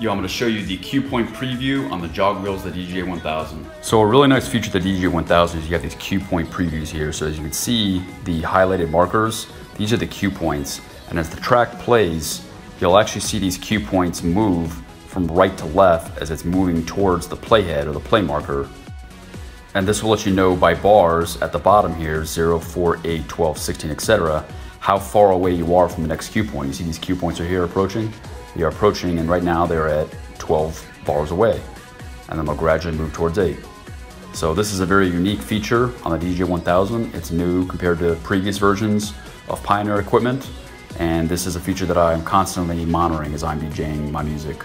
Yo, I'm gonna show you the cue point preview on the jog wheels the DDJ-1000. So a really nice feature of the DDJ-1000 is you have these cue point previews here. So as you can see, the highlighted markers, these are the cue points. And as the track plays, you'll actually see these cue points move from right to left as it's moving towards the playhead or the play marker. And this will let you know by bars at the bottom here, 0, 4, 8, 12, 16, etc., how far away you are from the next cue point. You see these cue points are here approaching? They are approaching, and right now they're at 12 bars away. And then they'll gradually move towards 8. So this is a very unique feature on the DDJ-1000. It's new compared to previous versions of Pioneer equipment. And this is a feature that I'm constantly monitoring as I'm DJing my music.